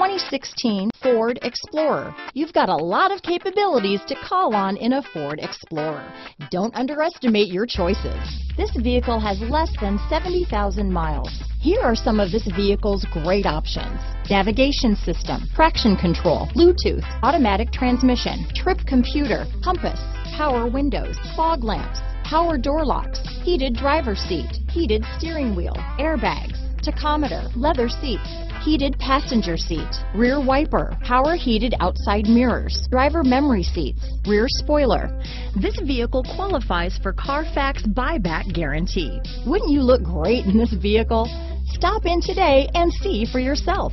2016 Ford Explorer. You've got a lot of capabilities to call on in a Ford Explorer. Don't underestimate your choices. This vehicle has less than 70,000 miles. Here are some of this vehicle's great options. Navigation system, traction control, Bluetooth, automatic transmission, trip computer, compass, power windows, fog lamps, power door locks, heated driver seat, heated steering wheel, airbags, tachometer, leather seats, heated passenger seat, rear wiper, power heated outside mirrors, driver memory seats, rear spoiler. This vehicle qualifies for Carfax buyback guarantee. Wouldn't you look great in this vehicle? Stop in today and see for yourself.